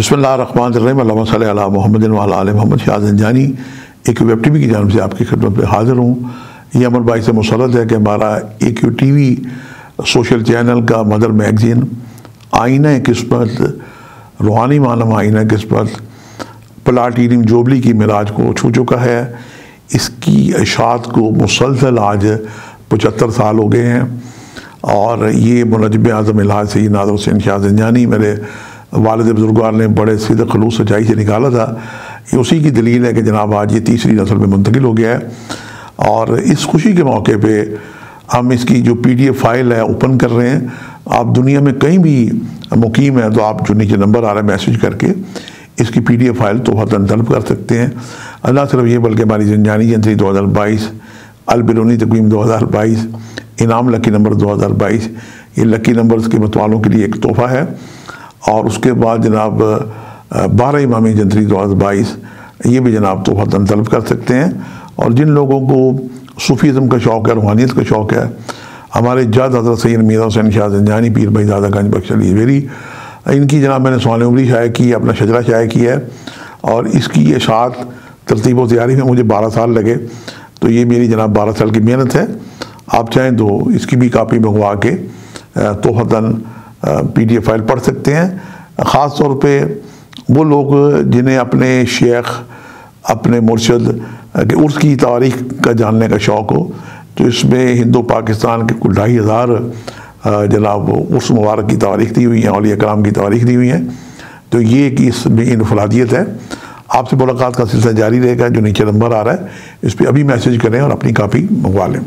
बसमिल्लाम मोहम्मद। मोहम्मद शाह जंजानी एक web T V की जानब से आपकी खिदमत में हाज़िर हूँ। ये अमर भाई से मुसरत है कि हमारा एक टी वी सोशल चैनल का मदर मैगज़ीन, आईना किस्मत, रूहानी मालम आईना किस्मत, प्लाटीनियम जोबली की मिराज को छू चुका है। इसकी अशात को मुसलसल आज पचहत्तर साल हो गए हैं। और ये मुनजब आज़म इलाज से नादर हुसैन शाह जंजानी मेरे वालद बुजुर्गार ने बड़े सीधे खलूस सच्चाई से निकाला था। ये उसी की दलील है कि जनाब आज ये तीसरी नस्ल में मुंतकिल हो गया है। और इस खुशी के मौके पर हम इसकी जो पी डी एफ़ फ़ाइल है, ओपन कर रहे हैं। आप दुनिया में कहीं भी मुकीम है तो आप जो नीचे नंबर आ रहा है मैसेज करके इसकी पी डी एफ़ फ़ाइल तो बहुत तलब कर सकते हैं। अल्लाह सिर्फ़ ये, बल्कि हमारी जनजानी जंतरी दो हज़ार बाईस अलबिलोनी तकवीम दो हज़ार बाईस, इनाम लकी नंबर दो हज़ार बाईस, ये लकी नंबर के मतवालों के लिए एक तोहफ़ा है। और उसके बाद जनाब बारह इमामी जंतरी दो हज़ार बाईस, ये भी जनाब तो तोहफा तलब कर सकते हैं। और जिन लोगों को सूफ़ीज़म का शौक़ है, रूहानियत का शौक़ है, हमारे जद हज़रत सैद मीरा हुसैन शाह जंजानी पीर भाई दादा गंज बख्श अली वेरी, इनकी जनाब मैंने सोन उमरी शाये की, अपना शजरा शाये किया है। और इसकी ये शात तरतीब व तैयारी में मुझे बारह साल लगे तो ये मेरी जनाब बारह साल की मेहनत है। आप चाहें तो इसकी भी कापी मंगवा के तोहफ़न पी डी एफ़ फ़ाइल पढ़ सकते हैं। ख़ास तौर पे वो लोग जिन्हें अपने शेख, अपने मुर्शद के उर्स की तारीख का जानने का शौक़ हो तो इसमें हिंदू पाकिस्तान के कुल ढाई हज़ार जनाब उर्स मुबारक की तारीख दी हुई है अलिया कराम की तारीख दी हुई है। तो ये कि इसमें इनफरादियत है। आपसे मुलाकात का सिलसिला जारी रहेगा, जो नीचे नंबर आ रहा है। इस पर अभी मैसेज करें और अपनी कापी मंगवा लें।